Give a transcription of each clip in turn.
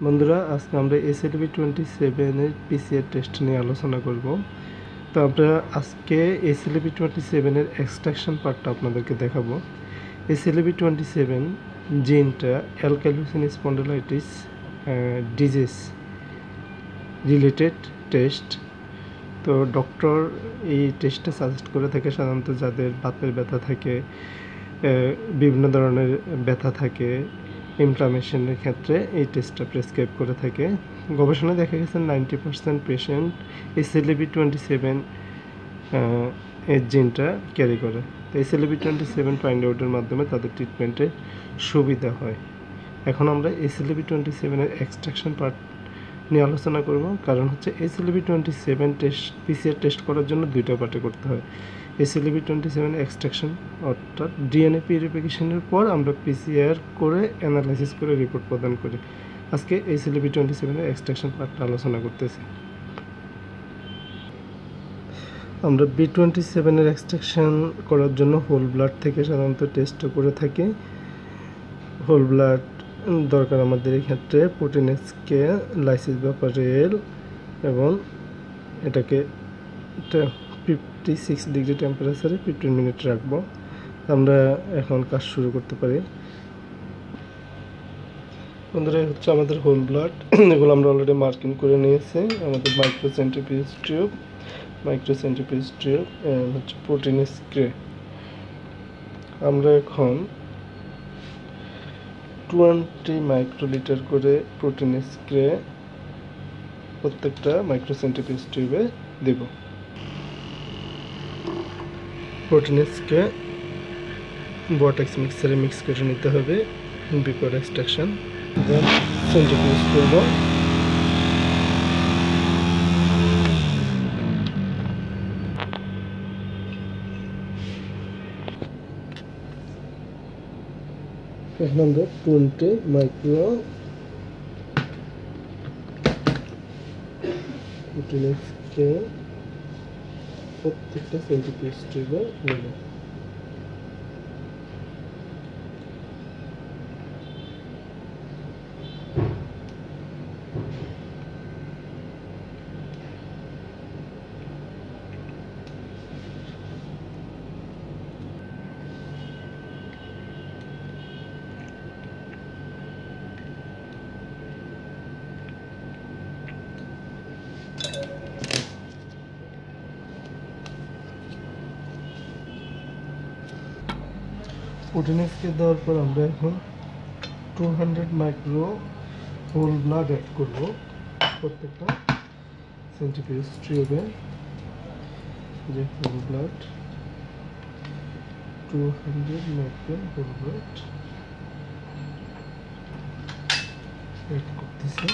বন্ধুরা, আজকে আমরা এসএলবি টোয়েন্টি সেভেনের পিসিআর টেস্ট নিয়ে আলোচনা করব। তো আমরা আজকে এসএলবি টোয়েন্টি সেভেনের এক্সট্রাকশন পার্টটা আপনাদেরকে দেখাবো। এসএলবি টোয়েন্টি সেভেন জিনটা ankylosing spondylitis disease related test তো ডক্টর এই টেস্টটা সাজেস্ট করে থাকে সাধারণত যাদের বাতের ব্যথা থাকে বিভিন্ন ধরনের ব্যথা থাকে ইনফ্লামেশনের ক্ষেত্রে এই টেস্টটা প্রেসক্রাইব করে থাকে। গবেষণায় দেখা গেছে নাইনটি পার্সেন্ট পেশেন্ট এই সেলেবি টোয়েন্টি সেভেন এর জিনটা ক্যারি করে। তো এই সেলেবি টোয়েন্টি সেভেন ফাইন্ড আউটের মাধ্যমে তাদের ট্রিটমেন্টের সুবিধা হয়। এখন আমরা এই সেলেবি টোয়েন্টি সেভেনের এক্সট্রাকশন পার্ট নিয়ে আলোচনা করব। কারণ হচ্ছে SLB twenty seven test PCR test করার জন্য দুইটা পার্টে করতে হয়। এসএলবি টোয়েন্টি সেভেন এক্সট্রাকশন অর্থাৎ ডিএনএ পিউরিফিকেশনের পর আমরা পিসিআর করে অ্যানালাইসিস করে রিপোর্ট প্রদান করি। আজকে এসএলবি টোয়েন্টি সেভেনের এক্সট্রাকশন পার্টটা আলোচনা করতেছি। আমরা বি টোয়েন্টি সেভেনের এক্সট্রাকশন করার জন্য হোল ব্লাড থেকে সাধারণত টেস্টও করে থাকি। হোল ব্লাড দরকার আমাদের এই ক্ষেত্রে প্রোটিনেসকে লাইসিস বা রেল এবং এটাকে ফিফটি সিক্স ডিগ্রি টেম্পারেচারে ফিফটিন মিনিট রাখব। আমরা এখন কাজ শুরু করতে পারি। বন্ধুরা হচ্ছে আমাদের হোল ব্লাড এগুলো আমরা অলরেডি মার্কিং করে নিয়েছি। আমাদের micro centrifuge tube micro centrifuge tube হচ্ছে প্রোটিন স্ক্রে আমরা এখন টোয়েন্টি মাইক্রোলিটার করে প্রোটিন স্প্রে প্রত্যেকটা মাইক্রো সেন্টিপিস টিউবে দেব। প্রোটিন স্প্রে বটেক্স মিক্সারে মিক্স করে নিতে হবে বিফোর এক্সট্রাকশন দেন সেন্টিপিস করব। এখন আমরা টোয়েন্টি মাইক্রো প্রোটিনকে প্রত্যেকটা সেন্টিপিস টিউবে নেব প্রোটিনকে দেওয়ার পর আমরা এখন two hundred micro whole blood add করব প্রত্যেকটা সেন্টিপিস টিউবে যে whole blood two hundred micro whole blood add করতেছি।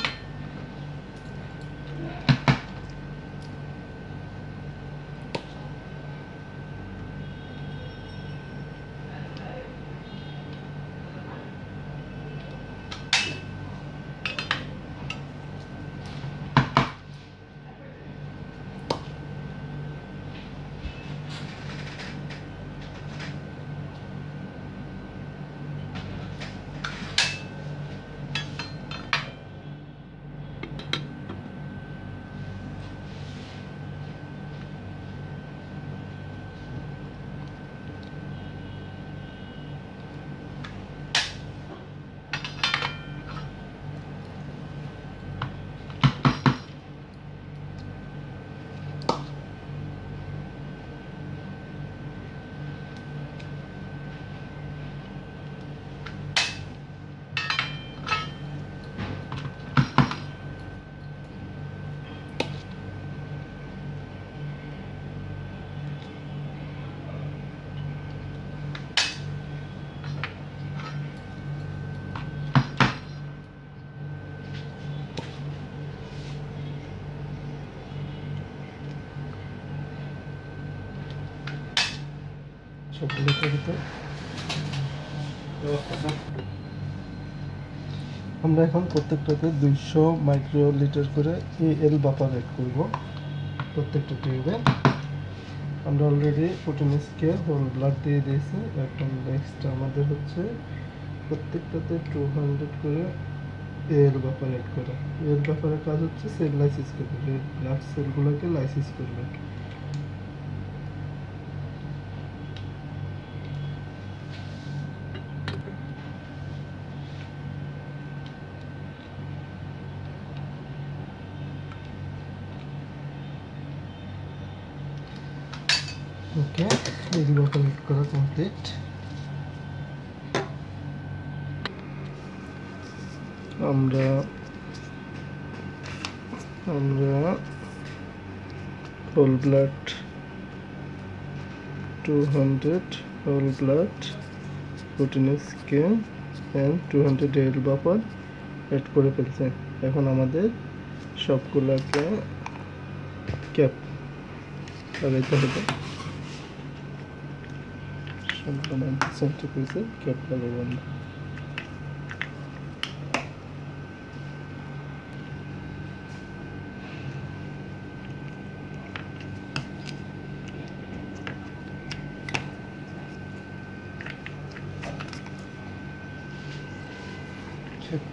আমরা এখন প্রত্যেকটাতে দুইশো মাইক্রো লিটার করে এ এল বাফার অ্যাড করব প্রত্যেকটা টিউবে আমরা অলরেডি প্রোটিনিসকে হোল ব্লাড দিয়ে দিয়েছি। এখন নেক্সট আমাদের হচ্ছে প্রত্যেকটাতে টু হান্ড্রেড করে এর ব্যাপারে অ্যাড করা। এর ব্যাপারে কাজ হচ্ছে সেল লাইসিস করবে ব্লাড সেলগুলোকে লাইসিস করবে ওকে এগুলো কানেক্ট করা কমপ্লিট আমরা আমরা whole blood two hundred whole blood প্রোটিনের scan and two hundred L buffer add করে ফেলছে। এখন আমাদের সবগুলোকে ক্যাপ লাগাইতে হবে। সবগুলো সেন্টার পিসে ক্যাপ লাগাবো আমরা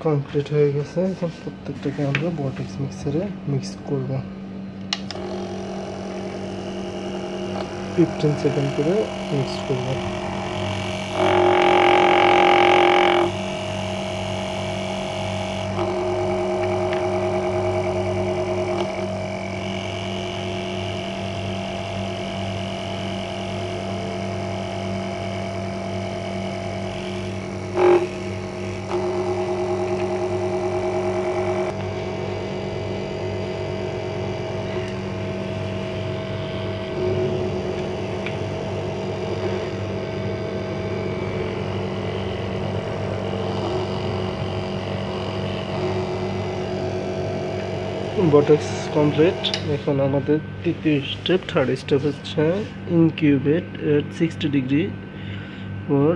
কমপ্লিট হয়ে গেছে। এখন প্রত্যেকটাকে আমরা বটেক্স মিক্সারে মিক্স করব। ফিফটিন সেকেন্ড করে মিক্স করব বটক্স কমপ্লিট এখন আমাদের তৃতীয় স্টেপ থার্ড স্টেপ হচ্ছে incubate at sixty degree for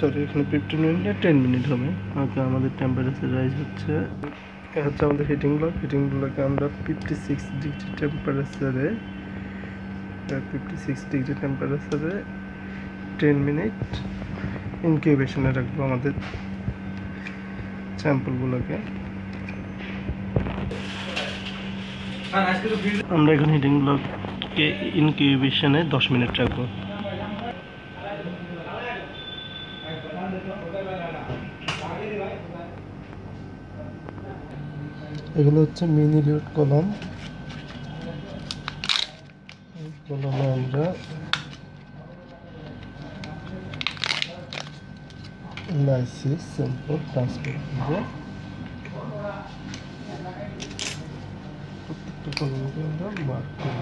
sorry এখানে ফিফটিন মিনিট না টেন মিনিট হবে? ওকে আমাদের টেম্পারেচার রাইজ হচ্ছে। হচ্ছে আমাদের হিটিং ব্লক হিটিং ব্লকে আমরা ফিফটি সিক্স ডিগ্রি টেম্পারেচারে ফিফটি সিক্স ডিগ্রি টেম্পারেচারে টেন মিনিট ইনকিউবেশনে রাখব আমাদের স্যাম্পলগুলোকে আমরা এখন হিটিং ব্লককে ইনকিউবেশনে দশ মিনিট রাখব। এগুলো হচ্ছে মিনি লিউট কলম। কলমে আমরা লাইসিস স্যাম্পল ট্রান্সফার করব প্রত্যেকটা কলমকে আমরা মার্ক করে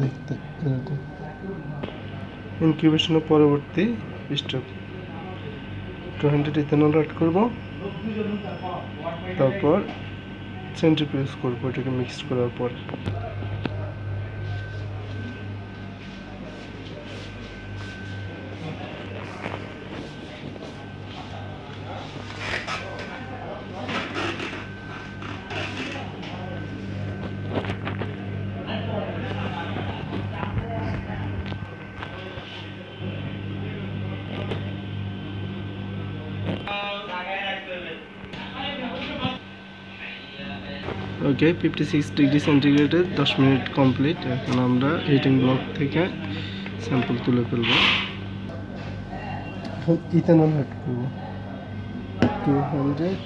দেখতে ইনকিউবেশনের পরবর্তী step two hundred ethanol add করব। তারপর সেন্ট্রিফিউজ করব এটাকে মিক্স করার পর। ওকে ফিফটি সিক্স ডিগ্রি সেন্টিগ্রেডে দশ মিনিট কমপ্লিট এখন আমরা হিটিং ব্লক থেকে স্যাম্পল তুলে ফেলব। ইথানল অ্যাড করব। টু হান্ড্রেড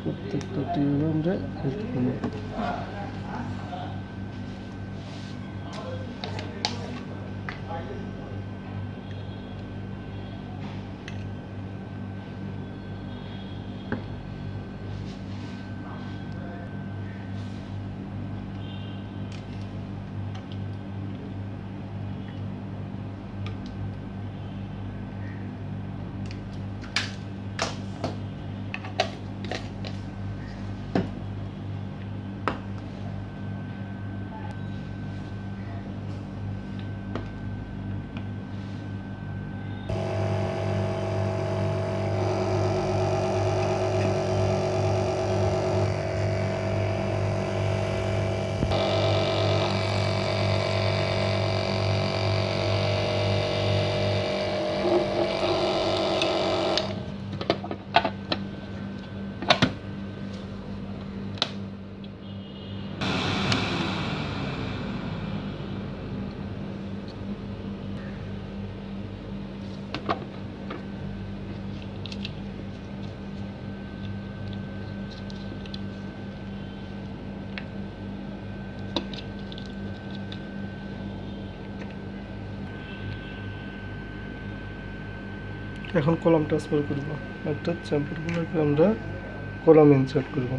প্রত্যেকটা টিউব আমরা অ্যাড করব এখন কলাম ট্রান্সফার করব অর্থাৎ চ্যাম্পারগুলোকে আমরা কলাম ইনসার্ট করব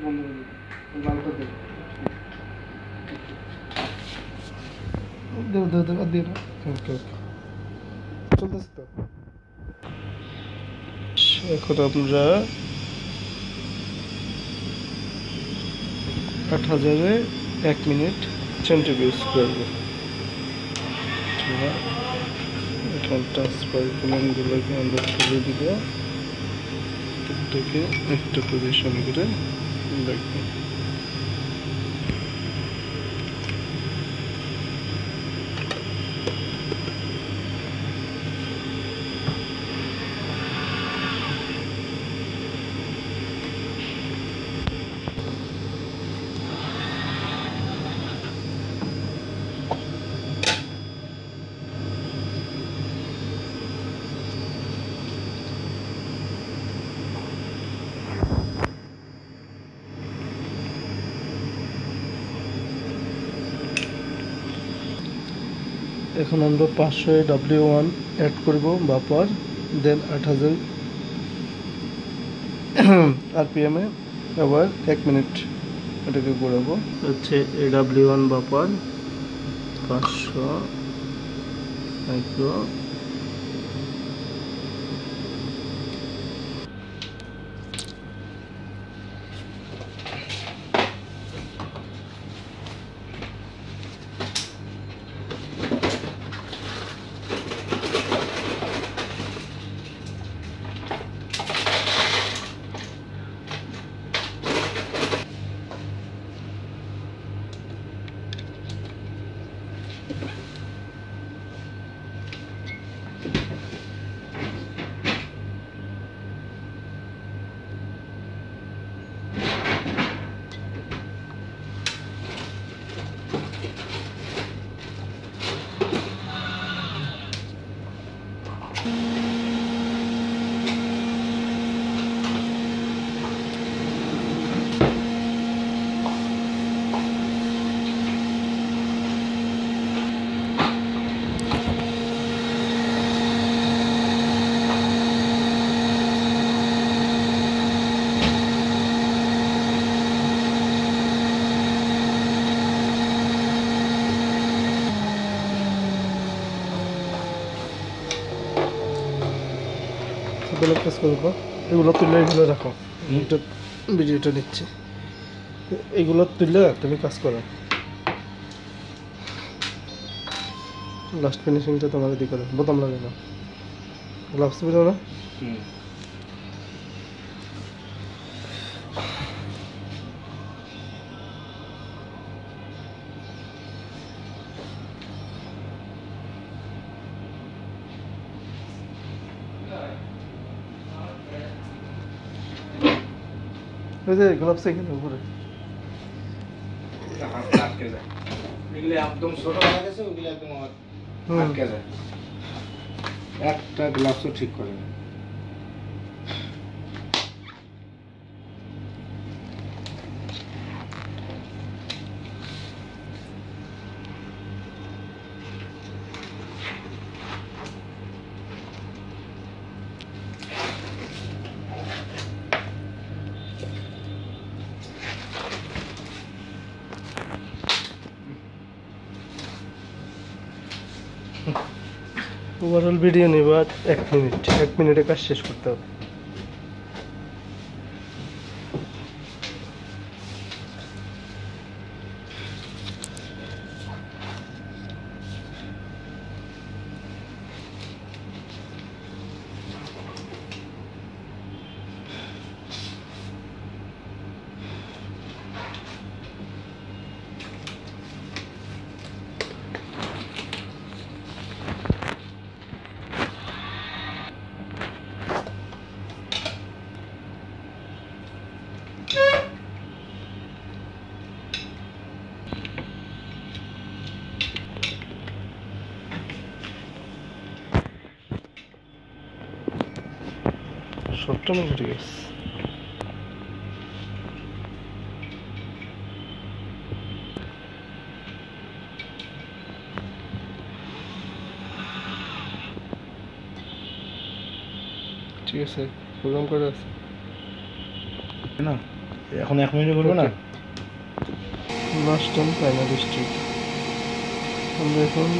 এখন আমরা আট হাজারে এক মিনিট সেন্ট্রিফিউজ করব এখন ট্রান্সফার আমরা তুলে দিব একটা পজিশন করে রাখব এখন আমরা পাঁচশো ডাব্লিউ ওয়ান অ্যাড করব, বাপার দেন আট হাজার আরপিএমে আবার এক মিনিট এটাকে ঘোরাবো। হচ্ছে এ ডাব্লিউ ওয়ান বাপার পাঁচশো মাইক্রো বেলা কাজ করব। এগুলো তুলে এগুলো রাখো। ভিডিওটা নিচ্ছে। এগুলো তুলে তুমি কাজ করো। লাস্ট ফিনিশিংটা তোমার দিকে করো বোতাম লাগে না গ্লাভস বেরো না ওই যে গ্লাভস এখানে উপরে। আটকে যায় এগুলি একদম ছোট হয়ে গেছে ওগুলি একদম আমার আটকে যায়। একটা গ্লাসও ঠিক করে না। ওভারঅল ভিডিও নেব এক মিনিট এক মিনিটে কাজ শেষ করতে হবে। না ঘুরে গেছে ঠিক আছে প্রোগ্রাম করে আছে না এখন এক মিনিট করব না? লাস্ট টাইম ফাইনাল স্ট্রিট আমরা এখন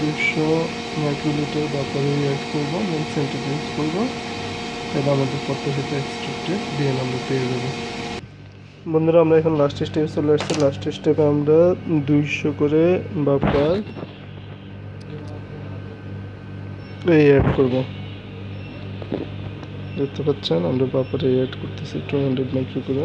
দুশো মাইক্রোলিটার বাপারে অ্যাড করব মেন সেন্টিগ্রেড করব। তাহলে আমাদের প্রত্যাশিত এক্সট্রাক্টেড দিয়ে আমরা পেয়ে যাব। বন্ধুরা, আমরা এখন লাস্ট স্টেপে চলে আসছি। লাস্ট স্টেপে আমরা দুইশো করে বাপার এই অ্যাড করব। দেখতে পাচ্ছেন, আমরা বাপারে অ্যাড করতেছি টু হান্ড্রেড মাইক্রো করে।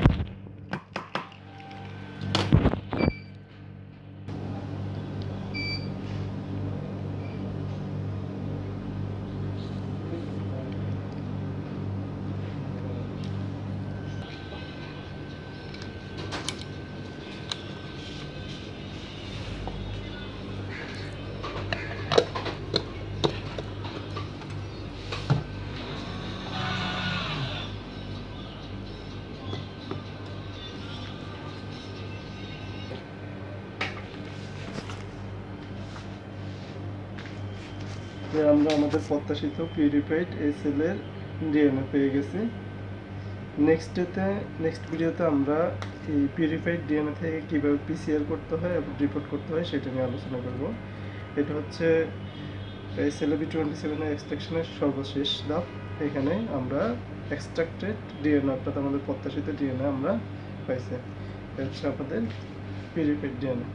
যে আমরা আমাদের প্রত্যাশিত পিউরিফাইড এসএল এর ডিএনএ পেয়ে গেছি। নেক্সটেতে নেক্সট ভিডিওতে আমরা এই পিউরিফাইড ডিএনএ থেকে কীভাবে পিসিআর করতে হয় এবং রিপোর্ট করতে হয় সেটা নিয়ে আলোচনা করব। এটা হচ্ছে এসএলবি টোয়েন্টি সেভেনের এক্সট্রাকশনের সর্বশেষ ধাপ। এখানে আমরা এক্সট্রাক্টেড ডিএনএ অর্থাৎ আমাদের প্রত্যাশিত ডিএনএ আমরা পাইছি। হচ্ছে আমাদের পিউরিফাইড ডিএনএ